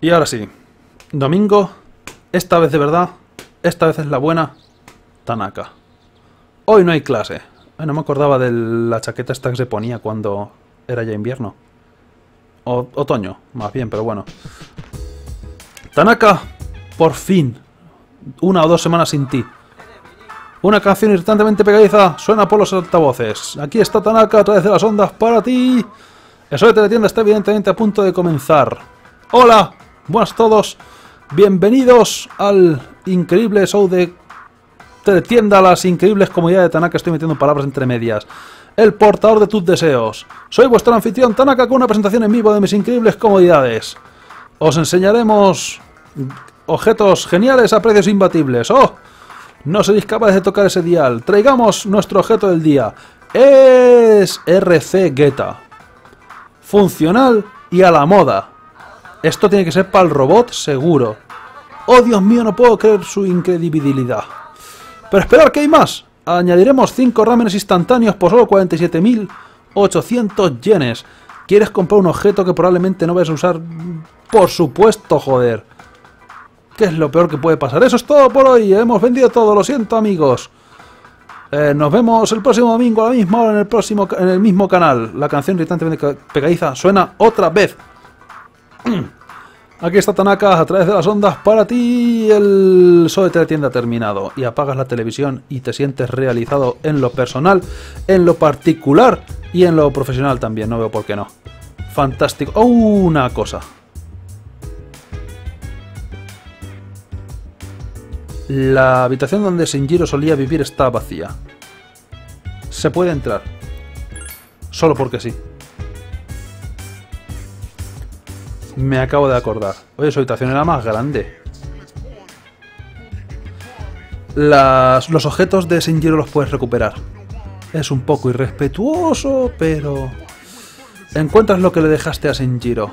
Y ahora sí, domingo, esta vez de verdad, esta vez es la buena, Tanaka. Hoy no hay clase. Ay, no me acordaba de la chaqueta esta que se ponía cuando era ya invierno. O otoño, más bien, pero bueno. Tanaka, por fin. Una o dos semanas sin ti. Una canción irritantemente pegadiza suena por los altavoces. Aquí está Tanaka a través de las ondas para ti. Eso de Teletienda está evidentemente a punto de comenzar. Hola, buenas a todos. Bienvenidos al increíble show de Teletienda, las increíbles comodidades de Tanaka. Estoy metiendo palabras entre medias. El portador de tus deseos. Soy vuestro anfitrión Tanaka con una presentación en vivo de mis increíbles comodidades. Os enseñaremos objetos geniales a precios imbatibles. ¡Oh! No seréis capaces de tocar ese dial. Traigamos nuestro objeto del día. Es RC Geta. Funcional y a la moda. Esto tiene que ser para el robot seguro. Oh, Dios mío, no puedo creer su incredibilidad. Pero esperar que hay más. Añadiremos 5 rámenes instantáneos por solo 47.800 yenes. ¿Quieres comprar un objeto que probablemente no vas a usar? Por supuesto, joder. ¿Qué es lo peor que puede pasar? Eso es todo por hoy. Hemos vendido todo. Lo siento, amigos. Eh, nos vemos el próximo domingo a la misma hora en el, próximo, en el mismo canal. La canción irritantemente pegadiza suena otra vez. Aquí está Tanaka a través de las ondas para ti. El show de teletienda ha terminado. Y apagas la televisión y te sientes realizado en lo personal, en lo particular y en lo profesional también. No veo por qué no. Fantástico. Oh, una cosa. La habitación donde Shinjiro solía vivir está vacía. Se puede entrar. Solo porque sí. Me acabo de acordar. Oye, su habitación era más grande. Las, los objetos de Shinjiro los puedes recuperar. Es un poco irrespetuoso, pero... Encuentras lo que le dejaste a Shinjiro.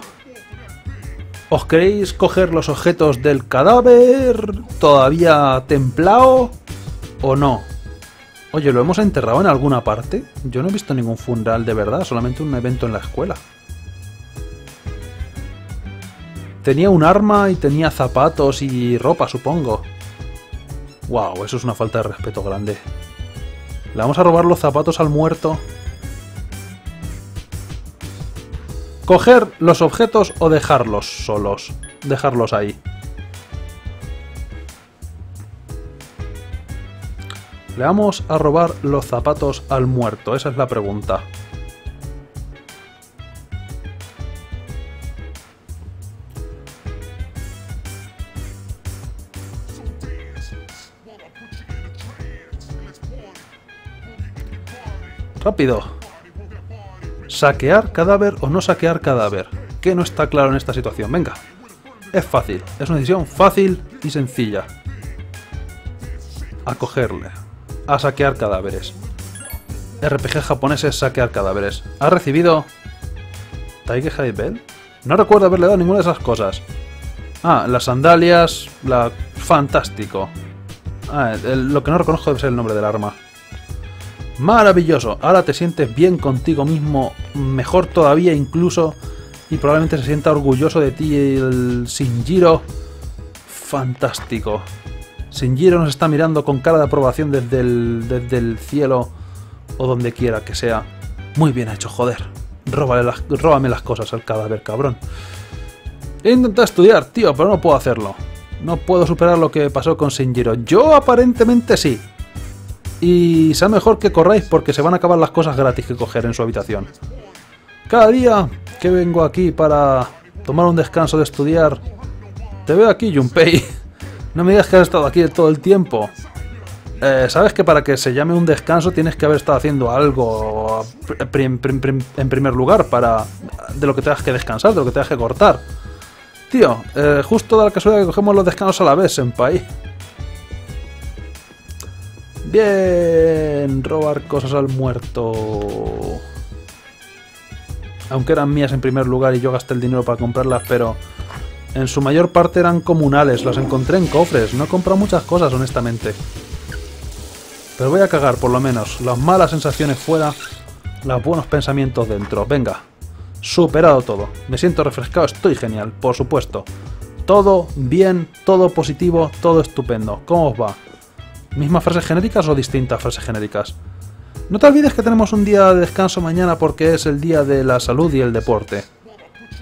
¿Os queréis coger los objetos del cadáver todavía templado o no? Oye, ¿lo hemos enterrado en alguna parte? Yo no he visto ningún funeral de verdad, solamente un evento en la escuela. Tenía un arma y tenía zapatos y ropa, supongo. Wow, eso es una falta de respeto grande. ¿Le vamos a robar los zapatos al muerto? Coger los objetos o dejarlos solos. Dejarlos ahí. Le vamos a robar los zapatos al muerto. Esa es la pregunta. Rápido. ¿Saquear cadáver o no saquear cadáver? ¿Qué no está claro en esta situación? Venga. Es fácil. Es una decisión fácil y sencilla. A cogerle. A saquear cadáveres. RPG japoneses saquear cadáveres. ¿Ha recibido... Taige Bell? No recuerdo haberle dado ninguna de esas cosas. Ah, las sandalias... La... Fantástico. Ah, lo que no reconozco debe ser el nombre del arma. Maravilloso. Ahora te sientes bien contigo mismo, mejor todavía incluso, y probablemente se sienta orgulloso de ti el Shinjiro. Fantástico. Shinjiro nos está mirando con cara de aprobación desde el, desde el cielo o donde quiera que sea. Muy bien hecho, joder. Las, róbame las cosas al cadáver, cabrón. He intentado estudiar, tío, pero no puedo hacerlo. No puedo superar lo que pasó con Shinjiro. Yo aparentemente sí. Y sea mejor que corráis porque se van a acabar las cosas gratis que coger en su habitación. Cada día que vengo aquí para tomar un descanso de estudiar, te veo aquí, Junpei. No me digas que has estado aquí todo el tiempo. Eh, Sabes que para que se llame un descanso tienes que haber estado haciendo algo en primer lugar para de lo que tengas que descansar, de lo que tengas que cortar. Tío, eh, justo da la casualidad que cogemos los descansos a la vez, Senpai. Bien, robar cosas al muerto. Aunque eran mías en primer lugar y yo gasté el dinero para comprarlas, pero en su mayor parte eran comunales. Las encontré en cofres. No he comprado muchas cosas, honestamente. Pero voy a cagar, por lo menos. Las malas sensaciones fuera, los buenos pensamientos dentro. Venga, superado todo. Me siento refrescado, estoy genial, por supuesto. Todo bien, todo positivo, todo estupendo. ¿Cómo os va? ¿Mismas frases genéricas o distintas frases genéricas? No te olvides que tenemos un día de descanso mañana porque es el día de la salud y el deporte.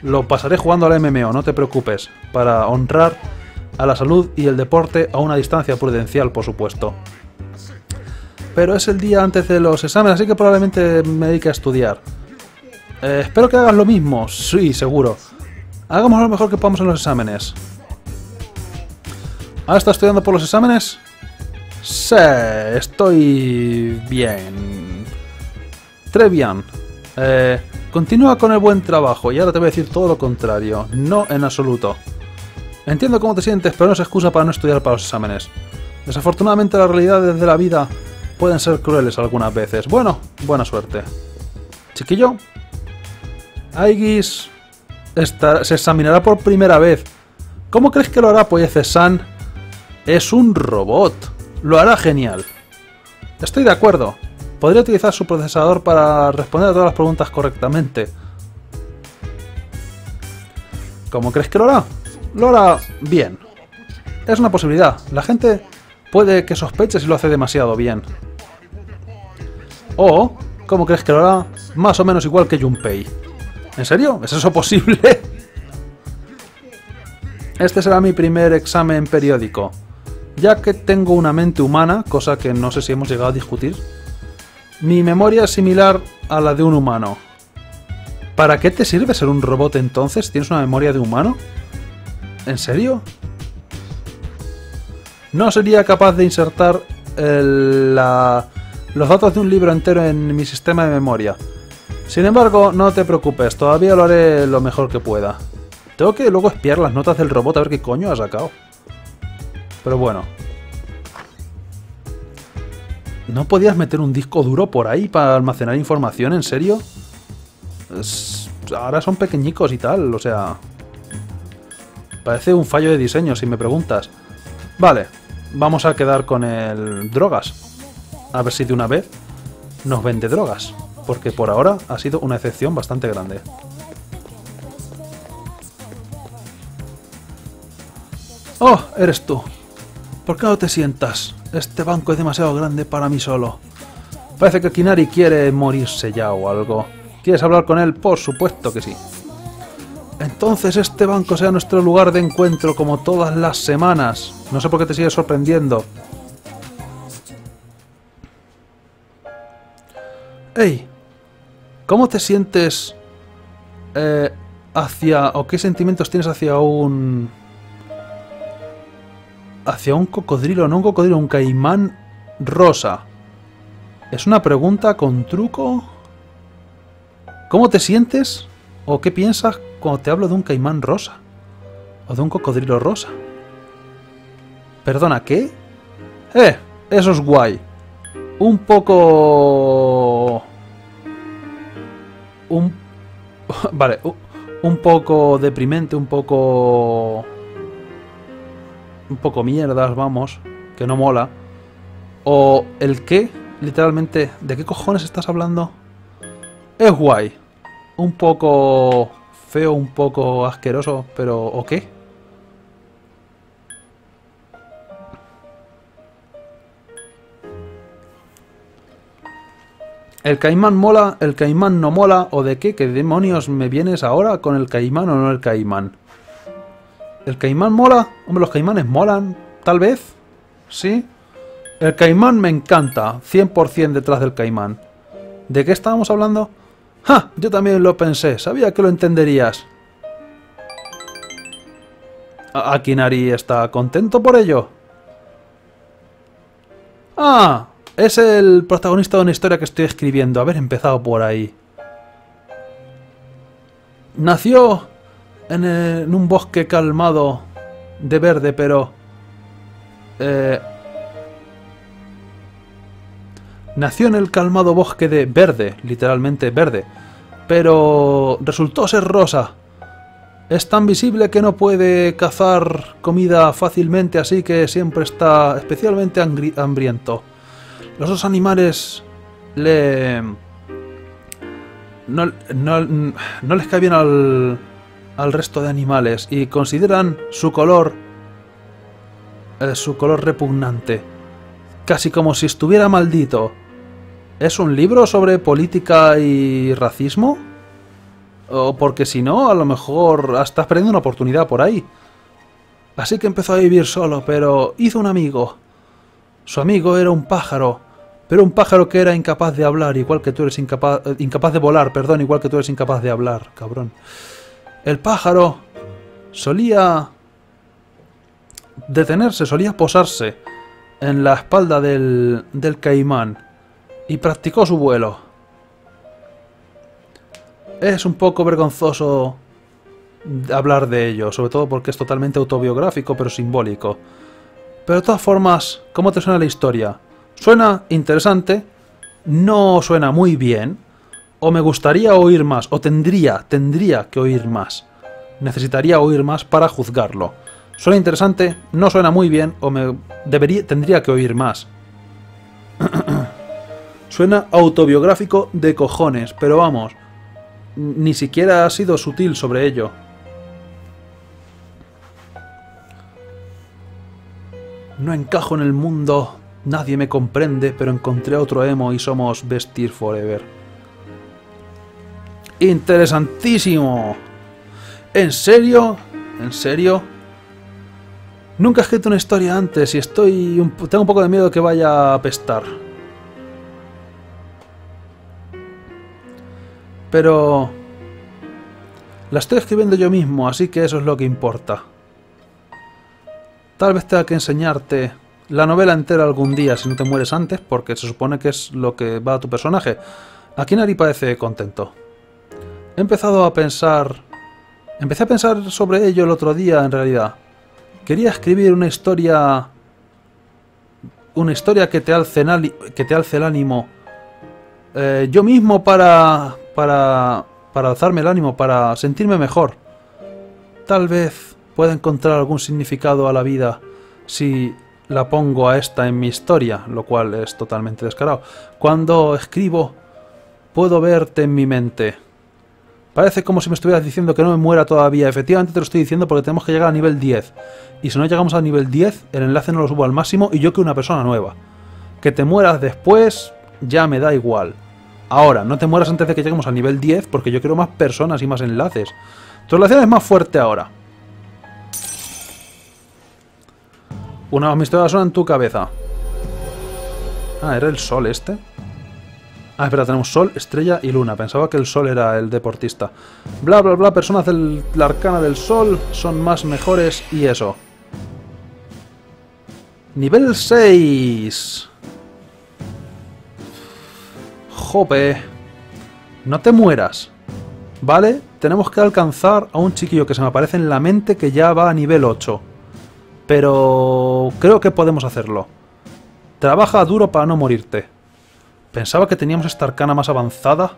Lo pasaré jugando al MMO, no te preocupes, para honrar a la salud y el deporte a una distancia prudencial, por supuesto. Pero es el día antes de los exámenes, así que probablemente me dedique a estudiar. Eh, espero que hagas lo mismo, sí, seguro. Hagamos lo mejor que podamos en los exámenes. ¿Ahora estás estudiando por los exámenes? Sí, estoy bien. Très bien. Eh, continúa con el buen trabajo y ahora te voy a decir todo lo contrario. No en absoluto. Entiendo cómo te sientes, pero no es excusa para no estudiar para los exámenes. Desafortunadamente las realidades de la vida pueden ser crueles algunas veces. Bueno, buena suerte. Chiquillo, Aigis se examinará por primera vez. ¿Cómo crees que lo hará Pues San? Es un robot. Lo hará genial. Estoy de acuerdo. Podría utilizar su procesador para responder a todas las preguntas correctamente. ¿Cómo crees que lo hará? Lo hará bien. Es una posibilidad. La gente puede que sospeche si lo hace demasiado bien. O, ¿cómo crees que lo hará? Más o menos igual que Junpei. ¿En serio? ¿Es eso posible? Este será mi primer examen periódico. Ya que tengo una mente humana, cosa que no sé si hemos llegado a discutir, mi memoria es similar a la de un humano. ¿Para qué te sirve ser un robot entonces? ¿Tienes una memoria de humano? ¿En serio? No sería capaz de insertar los datos de un libro entero en mi sistema de memoria. Sin embargo, no te preocupes, todavía lo haré lo mejor que pueda. Tengo que luego espiar las notas del robot a ver qué coño ha sacado. Pero bueno. ¿No podías meter un disco duro por ahí para almacenar información? ¿En serio? Ahora son pequeñicos y tal, o sea... Parece un fallo de diseño, si me preguntas. Vale, vamos a quedar con el drogas. A ver si de una vez nos vende drogas porque por ahora ha sido una excepción bastante grande. ¡Oh! Eres tú. ¿Por qué no te sientas? Este banco es demasiado grande para mí solo. Parece que Kinari quiere morirse ya o algo. ¿Quieres hablar con él? Por supuesto que sí. Entonces este banco sea nuestro lugar de encuentro como todas las semanas. No sé por qué te sigue sorprendiendo. ¡Ey! ¿Cómo te sientes eh, hacia... o qué sentimientos tienes hacia un... hacia un cocodrilo, no un cocodrilo, un caimán rosa? ¿Es una pregunta con truco? ¿Cómo te sientes o qué piensas cuando te hablo de un caimán rosa? ¿O de un cocodrilo rosa? Perdona, ¿qué? ¡Eh! Eso es guay. Un poco un... Vale, un poco deprimente, un poco... Un poco mierdas, vamos, que no mola. O el qué, literalmente, ¿de qué cojones estás hablando? Es guay. Un poco feo, un poco asqueroso, pero ¿o qué? ¿El caimán mola? ¿El caimán no mola? ¿O de qué? ¿Qué demonios me vienes ahora con el caimán o no el caimán? ¿El caimán mola? Hombre, los caimanes molan, tal vez. ¿Sí? El caimán me encanta, 100% detrás del caimán. ¿De qué estábamos hablando? ¡Ja! Yo también lo pensé, sabía que lo entenderías. ¿Akinari está contento por ello? ¡Ah! Es el protagonista de una historia que estoy escribiendo. Haber empezado por ahí. Nació en, un bosque calmado de verde, pero... Eh, nació en el calmado bosque de verde, literalmente verde, pero resultó ser rosa. Es tan visible que no puede cazar comida fácilmente, así que siempre está especialmente hambriento. Los dos animales le... No, no, les cae bien al, al resto de animales y consideran su color eh, su color repugnante, casi como si estuviera maldito. ¿Es un libro sobre política y racismo? O porque si no, a lo mejor estás perdiendo una oportunidad por ahí. Así que empezó a vivir solo, pero hizo un amigo. Su amigo era un pájaro, pero un pájaro que era incapaz de hablar, igual que tú eres incapaz, incapaz de volar, perdón, igual que tú eres incapaz de hablar, cabrón. El pájaro solía detenerse, solía posarse en la espalda del, del caimán y practicó su vuelo. Es un poco vergonzoso hablar de ello, sobre todo porque es totalmente autobiográfico pero simbólico. Pero de todas formas, ¿cómo te suena la historia? ¿Suena interesante? ¿No suena muy bien? ¿O me gustaría oír más? ¿O tendría, tendría que oír más? Necesitaría oír más para juzgarlo. ¿Suena interesante? ¿No suena muy bien? ¿O me debería, tendría que oír más? suena autobiográfico de cojones, pero vamos, ni siquiera ha sido sutil sobre ello. No encajo en el mundo, nadie me comprende, pero encontré otro emo y somos vestir forever. Interesantísimo. ¿En serio? ¿En serio? Nunca he escrito una historia antes y estoy tengo un poco de miedo que vaya a apestar. Pero... La estoy escribiendo yo mismo, así que eso es lo que importa. Tal vez tenga que enseñarte la novela entera algún día si no te mueres antes, porque se supone que es lo que va a tu personaje. Aquí Nari parece contento. He empezado a pensar... Empecé a pensar sobre ello el otro día, en realidad. Quería escribir una historia... Una historia que te alce, que te alce el ánimo. Eh, yo mismo para... Para... Para alzarme el ánimo, para sentirme mejor. Tal vez pueda encontrar algún significado a la vida si la pongo a esta en mi historia, lo cual es totalmente descarado. Cuando escribo, puedo verte en mi mente. Parece como si me estuvieras diciendo que no me muera todavía. Efectivamente te lo estoy diciendo porque tenemos que llegar a nivel 10. Y si no llegamos al nivel 10, el enlace no lo subo al máximo y yo que una persona nueva. Que te mueras después, ya me da igual. Ahora, no te mueras antes de que lleguemos al nivel 10 porque yo quiero más personas y más enlaces. Tu relación es más fuerte ahora. Una amistosa suena en tu cabeza. Ah, ¿era el sol este? Ah, espera, tenemos sol, estrella y luna. Pensaba que el sol era el deportista. Bla, bla, bla, personas de la arcana del sol son más mejores y eso. Nivel 6. Jope. No te mueras. ¿Vale? Tenemos que alcanzar a un chiquillo que se me aparece en la mente que ya va a nivel 8. Pero creo que podemos hacerlo. Trabaja duro para no morirte. Pensaba que teníamos esta arcana más avanzada.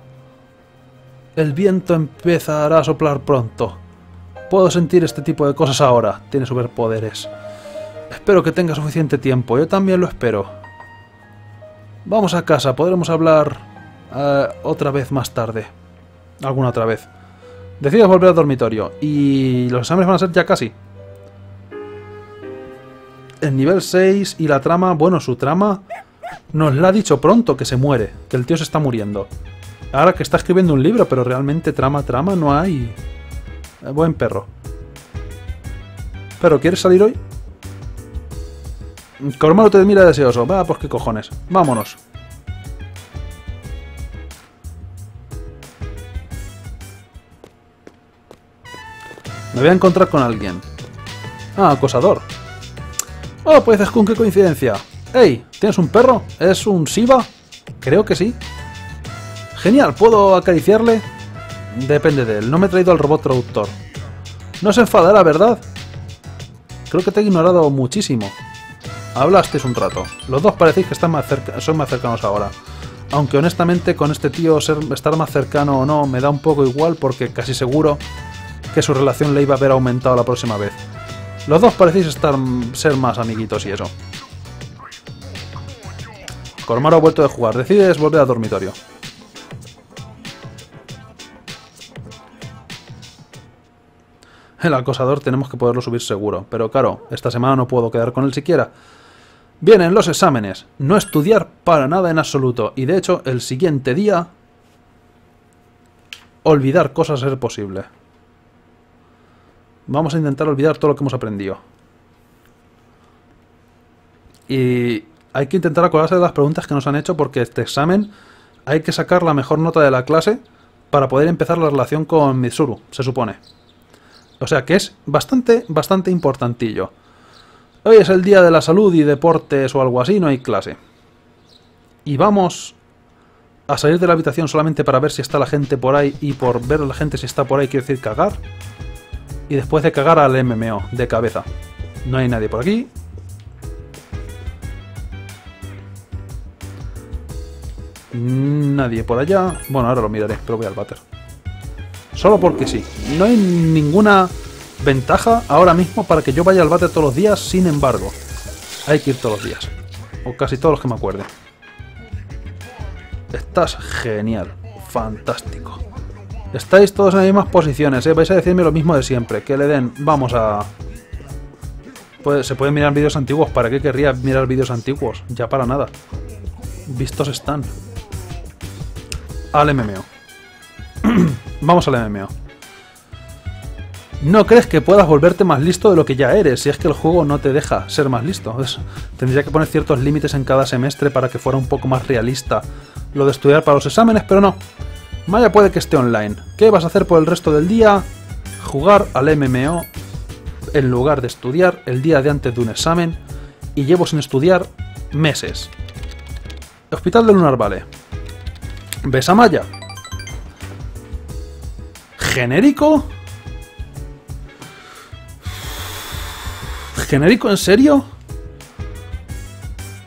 El viento empezará a soplar pronto. Puedo sentir este tipo de cosas ahora. Tiene superpoderes. Espero que tenga suficiente tiempo. Yo también lo espero. Vamos a casa. Podremos hablar eh, otra vez más tarde. Alguna otra vez. Decides volver al dormitorio. Y los exámenes van a ser ya casi el nivel 6 y la trama, bueno, su trama nos la ha dicho pronto que se muere, que el tío se está muriendo. Ahora que está escribiendo un libro, pero realmente trama, trama no hay. Eh, buen perro. Pero, ¿quieres salir hoy? Cormalo te mira deseoso. Va, pues qué cojones. Vámonos. Me voy a encontrar con alguien. Ah, acosador. Oh, pues Skunk, qué coincidencia. Hey, ¿tienes un perro? ¿Es un Siva? Creo que sí. Genial, ¿puedo acariciarle? Depende de él, no me he traído al robot traductor. No se enfadará, ¿verdad? Creo que te he ignorado muchísimo. Hablasteis un rato. Los dos parecéis que están más son más cercanos ahora. Aunque honestamente con este tío ser, estar más cercano o no me da un poco igual porque casi seguro que su relación le iba a haber aumentado la próxima vez. Los dos parecéis estar ser más amiguitos y eso. Cormaro ha vuelto de jugar. Decides volver al dormitorio. El acosador tenemos que poderlo subir seguro. Pero claro, esta semana no puedo quedar con él siquiera. Vienen los exámenes. No estudiar para nada en absoluto. Y de hecho, el siguiente día... Olvidar cosas ser posible. Vamos a intentar olvidar todo lo que hemos aprendido. Y hay que intentar acordarse de las preguntas que nos han hecho porque este examen hay que sacar la mejor nota de la clase para poder empezar la relación con Mitsuru, se supone. O sea que es bastante, bastante importantillo. Hoy es el día de la salud y deportes o algo así, no hay clase. Y vamos a salir de la habitación solamente para ver si está la gente por ahí y por ver a la gente si está por ahí quiere decir cagar. Y después de cagar al MMO, de cabeza. No hay nadie por aquí. Nadie por allá. Bueno, ahora lo miraré, pero voy al váter. Solo porque sí. No hay ninguna ventaja ahora mismo para que yo vaya al váter todos los días, sin embargo. Hay que ir todos los días. O casi todos los que me acuerde. Estás genial. Fantástico. Estáis todos en las mismas posiciones, ¿eh? Vais a decirme lo mismo de siempre. Que le den... Vamos a... se pueden mirar vídeos antiguos. ¿Para qué querría mirar vídeos antiguos? Ya para nada. Vistos están. Al MMO. Vamos al MMO. No crees que puedas volverte más listo de lo que ya eres, si es que el juego no te deja ser más listo. tendría que poner ciertos límites en cada semestre para que fuera un poco más realista lo de estudiar para los exámenes, pero no. Maya puede que esté online. ¿Qué vas a hacer por el resto del día? Jugar al MMO en lugar de estudiar el día de antes de un examen y llevo sin estudiar meses. Hospital de Lunar Vale. ¿Ves a Maya? ¿Genérico? ¿Genérico en serio?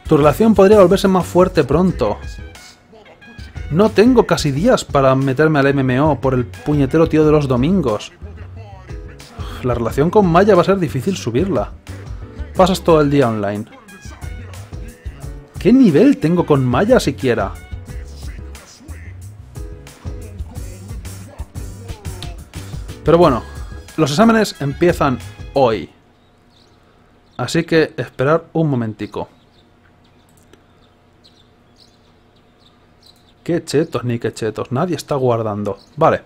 Tu relación podría volverse más fuerte pronto. No tengo casi días para meterme al MMO por el puñetero tío de los domingos. La relación con Maya va a ser difícil subirla. Pasas todo el día online. ¿Qué nivel tengo con Maya siquiera? Pero bueno, los exámenes empiezan hoy. Así que esperar un momentico. Qué chetos ni qué chetos. Nadie está guardando. Vale.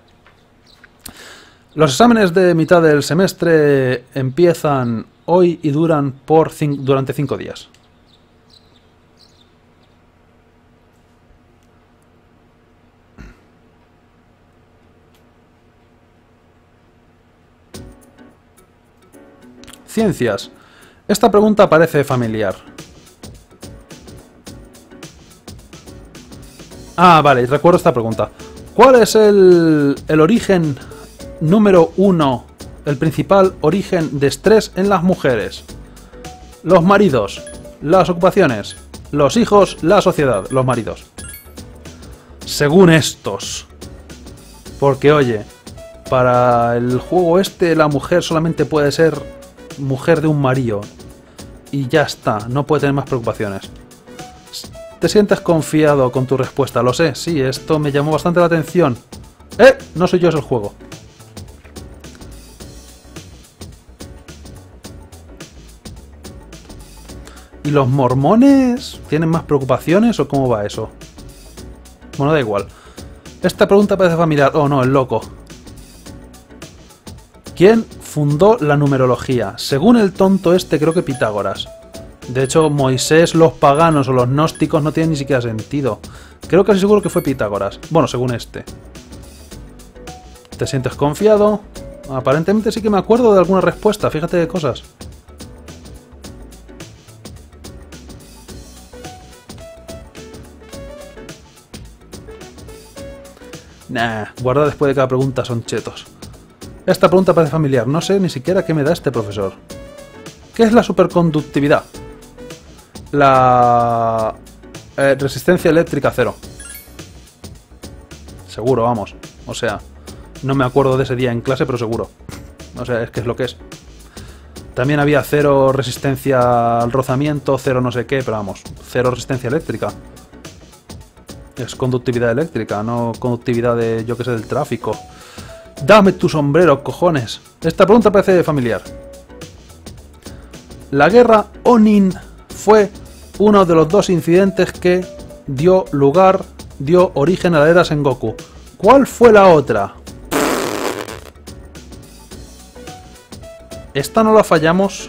Los exámenes de mitad del semestre empiezan hoy y duran por durante cinco días. Ciencias. Esta pregunta parece familiar. Ah, vale, recuerdo esta pregunta. ¿Cuál es el, el origen número uno, el principal origen de estrés en las mujeres? Los maridos, las ocupaciones, los hijos, la sociedad, los maridos. Según estos. Porque oye, para el juego este la mujer solamente puede ser mujer de un marido. Y ya está, no puede tener más preocupaciones. Te sientes confiado con tu respuesta, lo sé, sí, esto me llamó bastante la atención. ¡Eh! No soy yo, es el juego. ¿Y los mormones tienen más preocupaciones o cómo va eso? Bueno, da igual. Esta pregunta parece familiar. Oh, no, el loco. ¿Quién fundó la numerología? Según el tonto este, creo que Pitágoras. De hecho, Moisés, los paganos o los gnósticos no tienen ni siquiera sentido. Creo casi seguro que fue Pitágoras. Bueno, según este. ¿Te sientes confiado? Aparentemente sí que me acuerdo de alguna respuesta, fíjate de cosas. Nah, guarda después de cada pregunta, son chetos. Esta pregunta parece familiar, no sé ni siquiera qué me da este profesor. ¿Qué es la superconductividad? la eh, resistencia eléctrica cero. Seguro, vamos. O sea, no me acuerdo de ese día en clase, pero seguro. O sea, es que es lo que es. También había cero resistencia al rozamiento, cero no sé qué, pero vamos, cero resistencia eléctrica. Es conductividad eléctrica, no conductividad de, yo que sé, del tráfico. Dame tu sombrero, cojones. Esta pregunta parece familiar. La guerra Onin fue uno de los dos incidentes que dio lugar, dio origen a la era Sengoku. ¿Cuál fue la otra? Esta no la fallamos.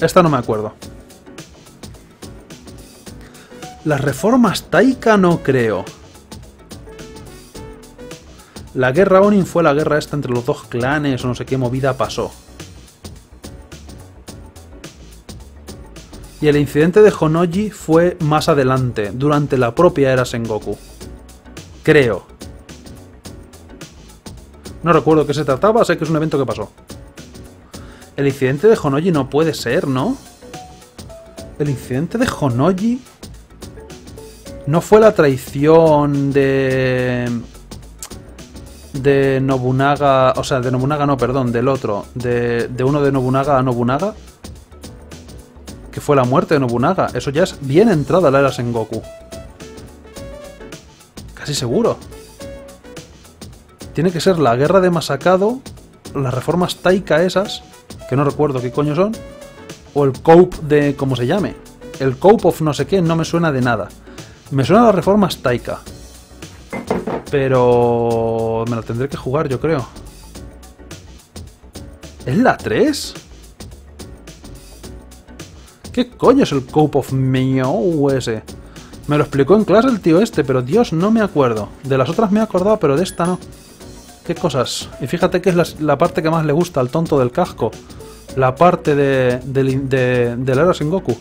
Esta no me acuerdo. Las reformas Taika no creo. La guerra Onin fue la guerra esta entre los dos clanes o no sé qué movida pasó. Y el incidente de Honoji fue más adelante, durante la propia era Sengoku. Creo. No recuerdo qué se trataba, sé que es un evento que pasó. El incidente de Honoji no puede ser, ¿no? El incidente de Honoji... No fue la traición de... De Nobunaga... O sea, de Nobunaga no, perdón, del otro. De, uno de Nobunaga a Nobunaga que fue la muerte de Nobunaga. Eso ya es bien entrada la era Sengoku. Casi seguro. Tiene que ser la guerra de Masakado, las reformas Taika esas, que no recuerdo qué coño son, o el Cope de... ¿cómo se llame? El Cope of no sé qué no me suena de nada. Me suena las reformas Taika. Pero... me la tendré que jugar, yo creo. ¿Es la 3? ¿Qué coño es el Cope of Meow ese? Me lo explicó en clase el tío este, pero Dios, no me acuerdo. De las otras me he acordado, pero de esta no. ¿Qué cosas? Y fíjate que es la, parte que más le gusta al tonto del casco. La parte de, de, de, la era Sengoku.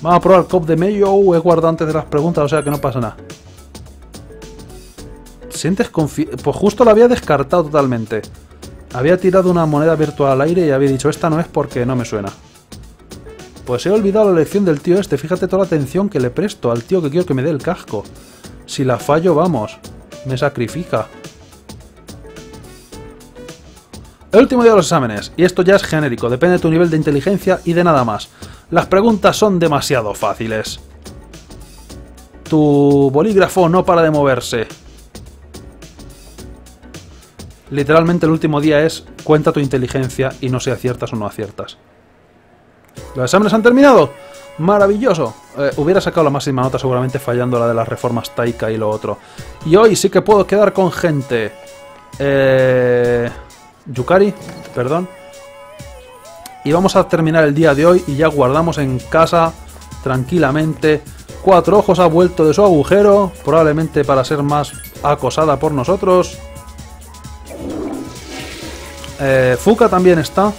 Vamos a probar Cop de Meow. He guardado antes de las preguntas, o sea que no pasa nada. ¿Sientes confianza? Pues justo lo había descartado totalmente. Había tirado una moneda virtual al aire y había dicho, esta no es porque no me suena. Pues he olvidado la lección del tío este. Fíjate toda la atención que le presto al tío que quiero que me dé el casco. Si la fallo, vamos. Me sacrifica. El último día de los exámenes. Y esto ya es genérico. Depende de tu nivel de inteligencia y de nada más. Las preguntas son demasiado fáciles. Tu bolígrafo no para de moverse. Literalmente el último día es cuenta tu inteligencia y no si aciertas o no aciertas. ¿Los exámenes han terminado? Maravilloso. Eh, hubiera sacado la máxima nota seguramente fallando la de las reformas Taika y lo otro. Y hoy sí que puedo quedar con gente. Eh... Yukari, perdón. Y vamos a terminar el día de hoy y ya guardamos en casa tranquilamente. Cuatro ojos ha vuelto de su agujero, probablemente para ser más acosada por nosotros. Eh, Fuka también está,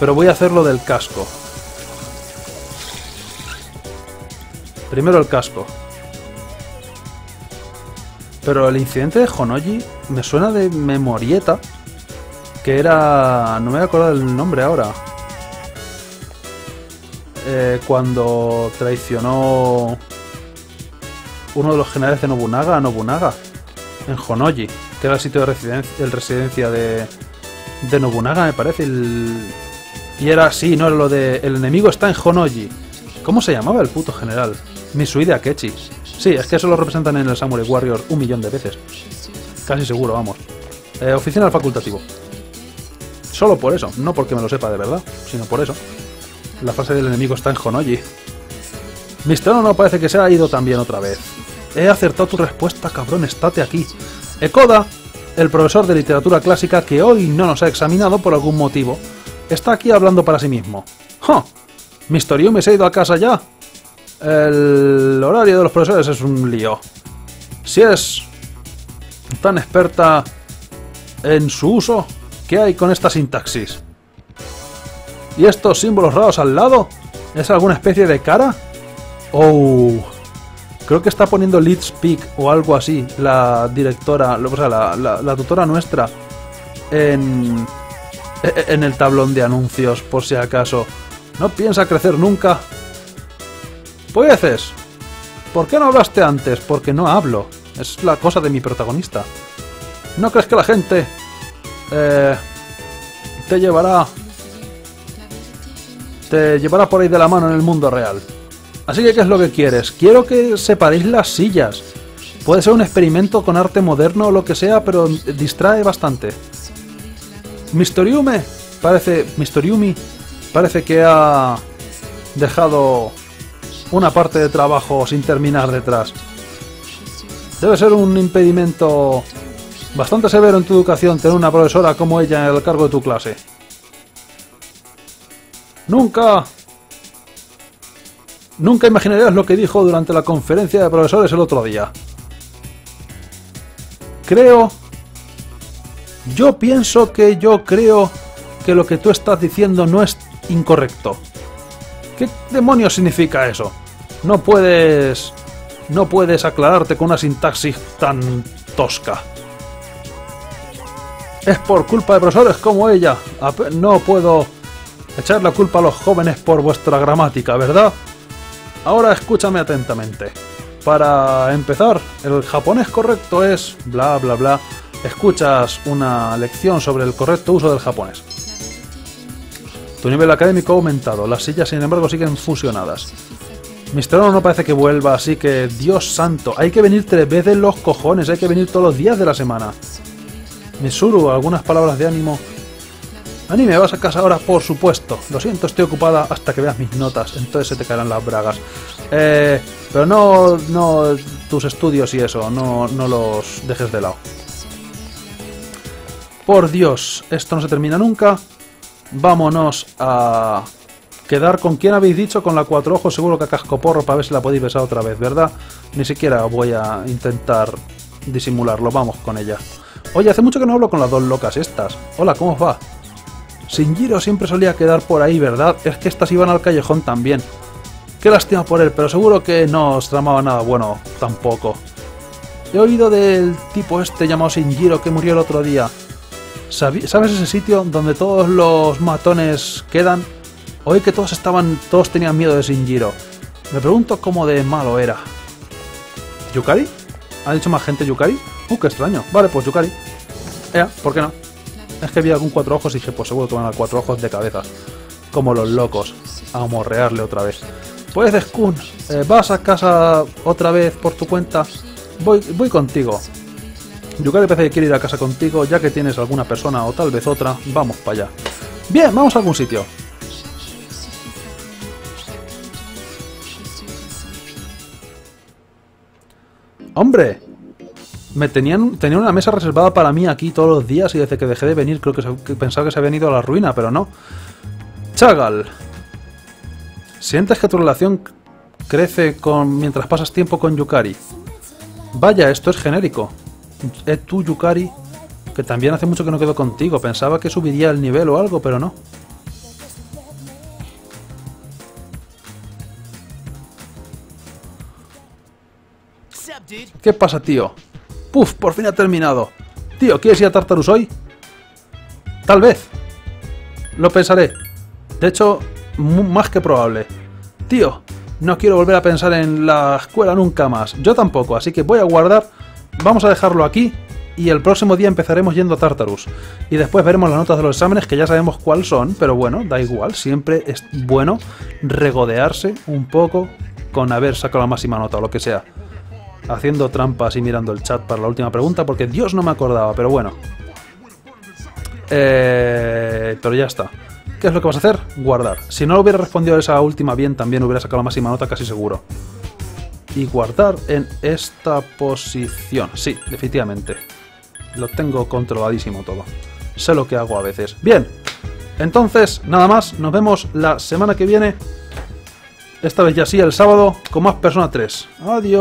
pero voy a hacerlo del casco. Primero el casco. Pero el incidente de Honoji me suena de memorieta. Que era... no me voy a acordar del nombre ahora. Eh, cuando traicionó uno de los generales de Nobunaga a Nobunaga. En Honoji. Que era el sitio de residencia de, de Nobunaga, me parece. y era así, no lo de... El enemigo está en Honoji. ¿Cómo se llamaba el puto general? Misui de Akechi. Sí, es que eso lo representan en el Samurai Warrior un millón de veces. Casi seguro, vamos. Eh, oficina del facultativo. Solo por eso, no porque me lo sepa de verdad, sino por eso. La fase del enemigo está en Honoji. Mister no parece que se ha ido también otra vez. He acertado tu respuesta, cabrón, estate aquí. Ekoda, el profesor de literatura clásica que hoy no nos ha examinado por algún motivo, está aquí hablando para sí mismo. ¡Ja! ¿Mistorio me se ha ido a casa ya? El horario de los profesores es un lío. Si es tan experta en su uso, ¿qué hay con esta sintaxis? ¿Y estos símbolos raros al lado? ¿Es alguna especie de cara? Oh, creo que está poniendo lead speak o algo así la directora, o sea, la, la tutora nuestra en, en el tablón de anuncios, por si acaso. No piensa crecer nunca, Puedes. ¿Por qué no hablaste antes? Porque no hablo. Es la cosa de mi protagonista. ¿No crees que la gente... Eh, te llevará... Te llevará por ahí de la mano en el mundo real? Así que, ¿qué es lo que quieres? Quiero que separéis las sillas. Puede ser un experimento con arte moderno o lo que sea, pero distrae bastante. Mistoriume parece... Mistoriumi parece que ha dejado una parte de trabajo sin terminar detrás. Debe ser un impedimento bastante severo en tu educación tener una profesora como ella en el cargo de tu clase. Nunca... Nunca imaginarías lo que dijo durante la conferencia de profesores el otro día. Creo... Yo pienso que yo creo que lo que tú estás diciendo no es incorrecto. ¿Qué demonios significa eso? No puedes... No puedes aclararte con una sintaxis tan tosca. Es por culpa de profesores como ella. No puedo echar la culpa a los jóvenes por vuestra gramática, ¿verdad? Ahora escúchame atentamente. Para empezar, el japonés correcto es bla bla bla. Escuchas una lección sobre el correcto uso del japonés. Tu nivel académico ha aumentado, las sillas sin embargo siguen fusionadas. Mister no parece que vuelva, así que, Dios santo, hay que venir tres veces los cojones, hay que venir todos los días de la semana. Misuru, algunas palabras de ánimo. Anime, vas a casa ahora, por supuesto. Lo siento, estoy ocupada hasta que veas mis notas, entonces se te caerán las bragas. Eh, pero no, no tus estudios y eso, no, no los dejes de lado. Por Dios, esto no se termina nunca. Vámonos a Quedar con quién habéis dicho, con la cuatro ojos, seguro que a cascoporro para ver si la podéis besar otra vez, ¿verdad? Ni siquiera voy a intentar disimularlo, vamos con ella. Oye, hace mucho que no hablo con las dos locas estas. Hola, ¿cómo os va? Giro siempre solía quedar por ahí, ¿verdad? Es que estas iban al callejón también. Qué lástima por él, pero seguro que no os tramaba nada bueno tampoco. He oído del tipo este llamado Shinjiro que murió el otro día. ¿Sabes ese sitio donde todos los matones quedan? Oí que todos estaban, todos tenían miedo de Shinjiro. Me pregunto cómo de malo era. ¿Yukari? ¿Ha dicho más gente Yukari? Uh, qué extraño. Vale, pues Yukari. ¿por qué no? Es que vi algún cuatro ojos y dije, pues seguro van a cuatro ojos de cabeza. Como los locos. A morrearle otra vez. Pues Skun, eh, ¿vas a casa otra vez por tu cuenta? Voy, voy contigo. Yukari parece que quiere ir a casa contigo, ya que tienes alguna persona o tal vez otra. Vamos para allá. Bien, vamos a algún sitio. ¡Hombre! Me tenían, tenían una mesa reservada para mí aquí todos los días y desde que dejé de venir creo que, pensaba que se había ido a la ruina, pero no. Chagal. ¿Sientes que tu relación crece con mientras pasas tiempo con Yukari? Vaya, esto es genérico. ¿Es tú, Yukari? Que también hace mucho que no quedo contigo. Pensaba que subiría el nivel o algo, pero no. ¿Qué pasa, tío? ¡Puf! Por fin ha terminado. Tío, ¿quieres ir a Tartarus hoy? Tal vez. Lo pensaré. De hecho, más que probable. Tío, no quiero volver a pensar en la escuela nunca más. Yo tampoco, así que voy a guardar. Vamos a dejarlo aquí. Y el próximo día empezaremos yendo a Tartarus. Y después veremos las notas de los exámenes, que ya sabemos cuáles son, pero bueno, da igual. Siempre es bueno regodearse un poco con haber sacado la máxima nota o lo que sea haciendo trampas y mirando el chat para la última pregunta, porque Dios no me acordaba, pero bueno. Eh, pero ya está. ¿Qué es lo que vas a hacer? Guardar. Si no hubiera respondido a esa última bien, también hubiera sacado la máxima nota casi seguro. Y guardar en esta posición. Sí, definitivamente. Lo tengo controladísimo todo. Sé lo que hago a veces. Bien. Entonces, nada más. Nos vemos la semana que viene esta vez ya sí, el sábado, con más Persona 3. Adiós.